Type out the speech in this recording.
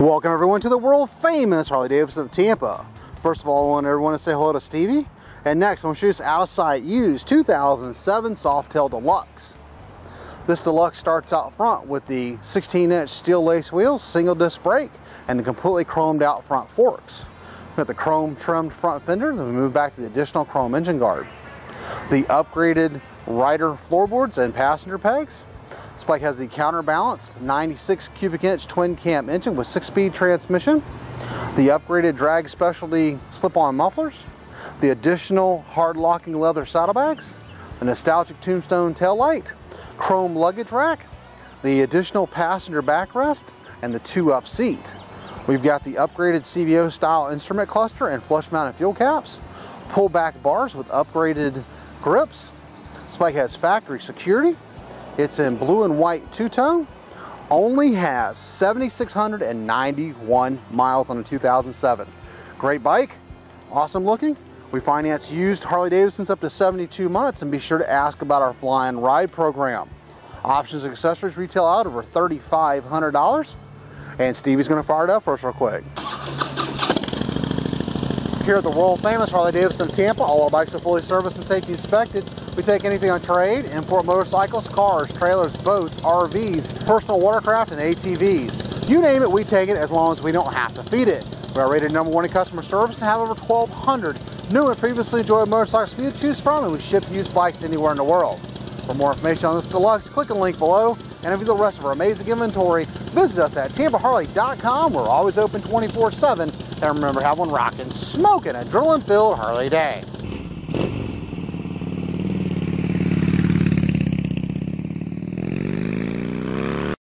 Welcome everyone to the world famous Harley Davidson of Tampa. First of all, I want everyone to say hello to Stevie. And next, I'm going to show you this out of sight used 2007 Softail Deluxe. This Deluxe starts out front with the 16 inch steel lace wheels, single disc brake, and the completely chromed out front forks. We've got the chrome trimmed front fender, then we move back to the additional chrome engine guard. The upgraded rider floorboards and passenger pegs, this bike has the counterbalanced 96 cubic inch twin cam engine with six speed transmission, the upgraded drag specialty slip-on mufflers, the additional hard locking leather saddlebags, a nostalgic tombstone taillight, chrome luggage rack, the additional passenger backrest, and the two up seat. We've got the upgraded CVO style instrument cluster and flush mounted fuel caps, pull back bars with upgraded grips. This bike has factory security, it's in blue and white two-tone. Only has 7,691 miles on a 2007. Great bike, awesome looking. We finance used Harley Davidsons up to 72 months and be sure to ask about our fly and ride program. Options and accessories retail out over $3,500. And Stevie's gonna fire it up for us real quick. Here at the world famous Harley Davidson Tampa, all our bikes are fully serviced and safety inspected. We take anything on trade, import motorcycles, cars, trailers, boats, RVs, personal watercraft, and ATVs. You name it, we take it as long as we don't have to feed it. We are rated number one in customer service and have over 1,200 new and previously enjoyed motorcycles for you to choose from, and we ship used bikes anywhere in the world. For more information on this deluxe, click the link below and to view the rest of our amazing inventory, visit us at tampaharley.com. We're always open 24-7. And remember, have one rocking, smoking, adrenaline-filled Harley day.